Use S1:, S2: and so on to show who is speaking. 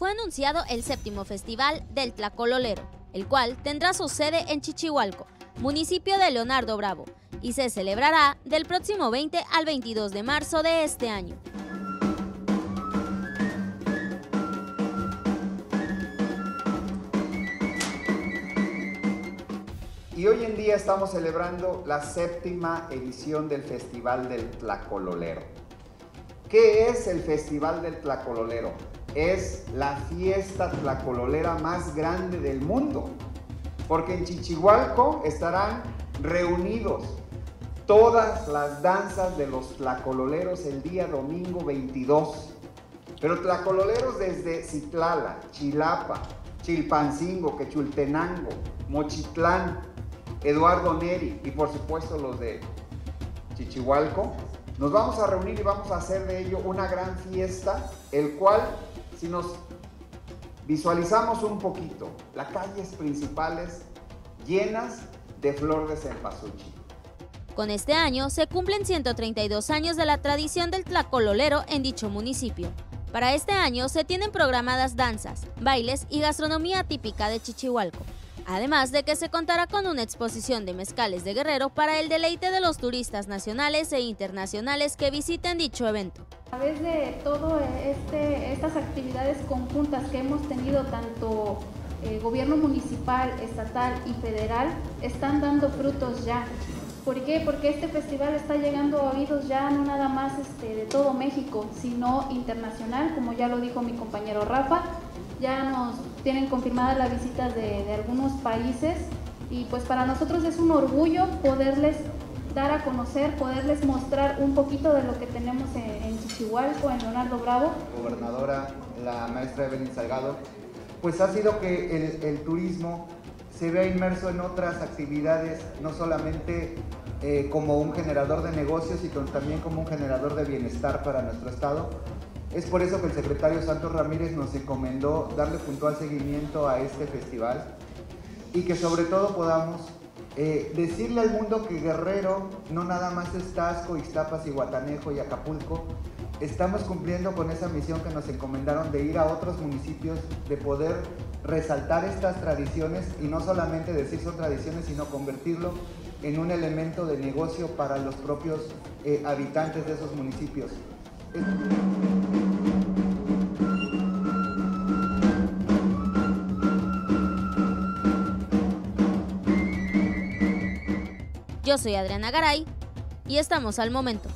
S1: fue anunciado el séptimo festival del Tlacololero, el cual tendrá su sede en Chichihualco, municipio de Leonardo Bravo, y se celebrará del próximo 20 al 22 de marzo de este año.
S2: Y hoy en día estamos celebrando la séptima edición del Festival del Tlacololero. ¿Qué es el Festival del Tlacololero? Es la fiesta tlacololera más grande del mundo, porque en Chichihualco estarán reunidos todas las danzas de los tlacololeros el día domingo 22. Pero tlacololeros desde Citlala, Chilapa, Chilpancingo, Quechultenango, Mochitlán, Eduardo Neri y por supuesto los de Chichihualco, nos vamos a reunir y vamos a hacer de ello una gran fiesta, el cual, si nos visualizamos un poquito, las calles principales llenas de flor de cempasúchil.
S1: Con este año se cumplen 132 años de la tradición del tlacololero en dicho municipio. Para este año se tienen programadas danzas, bailes y gastronomía típica de Chichihualco además de que se contará con una exposición de mezcales de Guerrero para el deleite de los turistas nacionales e internacionales que visiten dicho evento.
S3: A través de todas este, estas actividades conjuntas que hemos tenido tanto eh, gobierno municipal, estatal y federal, están dando frutos ya. ¿Por qué? Porque este festival está llegando a oídos ya no nada más este, de todo México, sino internacional, como ya lo dijo mi compañero Rafa, ya nos tienen confirmada la visita de, algunos países y pues para nosotros es un orgullo poderles dar a conocer, poderles mostrar un poquito de lo que tenemos en, en Chichihualco, en Leonardo Bravo.
S2: Gobernadora, la maestra Evelyn Salgado, pues ha sido que el, el turismo se vea inmerso en otras actividades, no solamente eh, como un generador de negocios, sino también como un generador de bienestar para nuestro Estado, es por eso que el secretario Santos Ramírez nos encomendó darle puntual seguimiento a este festival y que sobre todo podamos eh, decirle al mundo que Guerrero no nada más es Tasco, Iztapas, Guatanejo y Acapulco. Estamos cumpliendo con esa misión que nos encomendaron de ir a otros municipios, de poder resaltar estas tradiciones y no solamente decir son tradiciones, sino convertirlo en un elemento de negocio para los propios eh, habitantes de esos municipios.
S1: Yo soy Adriana Garay y estamos al momento.